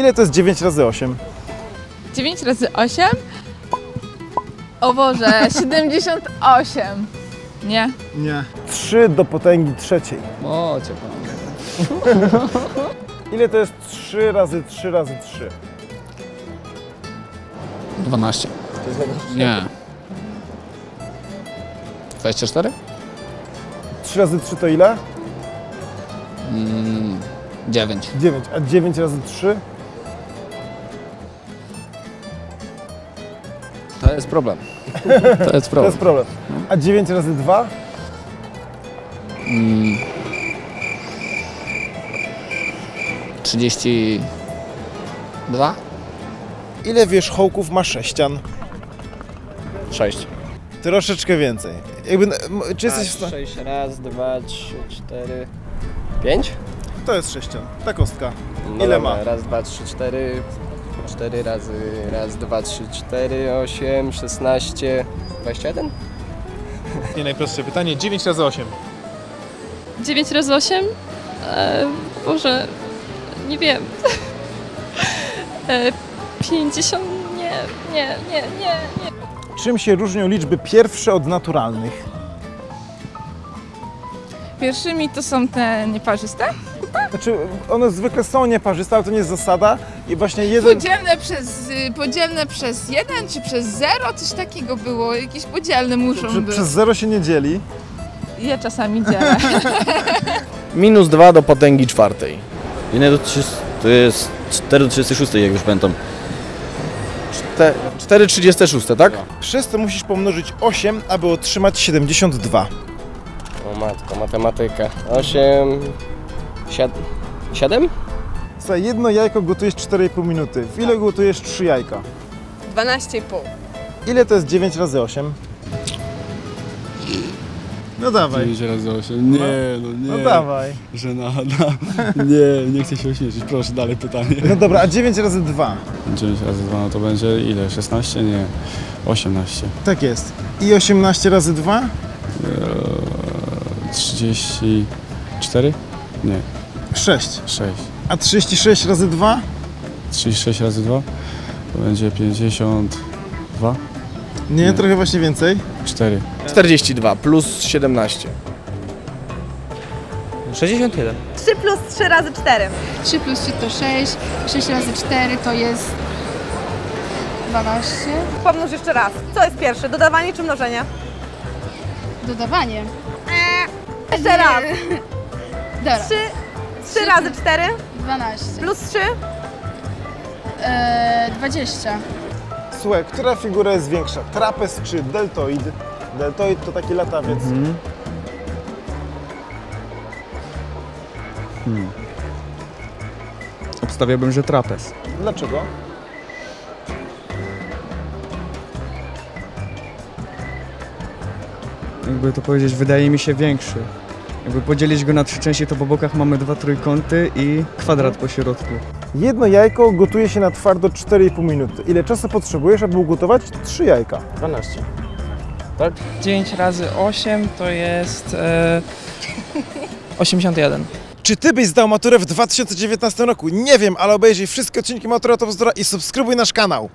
Ile to jest 9 razy 8? 9 razy 8? O Boże, 78. Nie. Nie. 3 do potęgi trzeciej. O, ciekawe. Ile to jest 3 razy 3 razy 3? 12. Nie. 24? 3 razy 3 to ile? Mm, 9. 9. A 9 razy 3? To jest problem. To jest To problem. jest problem. A 9 razy 2? Mm, 32? Ile wierzchołków ma sześcian? 6. Troszeczkę więcej. Jakby, czy jesteś w stanie... 6, raz, dwa, trzy, cztery, pięć? To jest sześcian. Ta kostka. No Ile dobra, ma? Raz, dwa, trzy, cztery, cztery razy, raz, dwa, trzy, cztery, osiem, szesnaście, dwadzieścia jeden? Nie najprostsze pytanie. 9 razy 8. 9 razy 8? E, Boże, nie wiem. E, 50? Nie, nie, nie, nie, nie. Czym się różnią liczby pierwsze od naturalnych? Pierwszymi to są te nieparzyste. Prawda? Znaczy, one zwykle są nieparzyste, ale to nie jest zasada i właśnie jeden... Podzielne przez, y, podzielne przez jeden czy przez zero, coś takiego było, jakieś podzielne muszą Prze być. Przez zero się nie dzieli. Ja czasami dzielę. Minus dwa do potęgi czwartej. 1 do 30, to jest 4 do 36, jak już pamiętam. 4,36, tak? Przez to musisz pomnożyć 8, aby otrzymać 72. O matko, matematyka. 8 Siad... Siedem? Słuchaj, jedno jajko gotujesz 4,5 minuty. W ile gotujesz 3 jajka? 12,5. Ile to jest 9 razy 8? No dawaj. 9 razy 8. Nie, no, no nie. No dawaj. Żenada. No. Nie, nie chcę się ośmieszyć. Proszę, dalej pytanie. No dobra, a 9 razy 2? 9 razy 2, no to będzie ile? 16? Nie. 18. Tak jest. I 18 razy 2? 34? Eee, nie. 6. 6. A 36 razy 2? 36 razy 2 to będzie 52? Nie, Nie. trochę właśnie więcej. 4. 42 plus 17. 61. 3 plus 3 razy 4. 3 plus 3 to 6, 6 razy 4 to jest 12. Pomnóż jeszcze raz. Co jest pierwsze? Dodawanie czy mnożenie? Dodawanie. Jeszcze raz. Dobra, 3, 3 razy 4 12. plus 3. Eee, 20. Słuchaj, która figura jest większa? Trapez czy deltoid? Deltoid to taki latawiec. Obstawiałbym, że trapez. Dlaczego? Jakby to powiedzieć, wydaje mi się większy. Jakby podzielić go na trzy części, to po bokach mamy dwa trójkąty i kwadrat po środku. Jedno jajko gotuje się na twardo 4,5 minuty. Ile czasu potrzebujesz, aby ugotować 3 jajka? 12. 9 razy 8 to jest e, 81. Czy ty byś zdał maturę w 2019 roku? Nie wiem, ale obejrzyj wszystkie odcinki Matura to Bzdura i subskrybuj nasz kanał.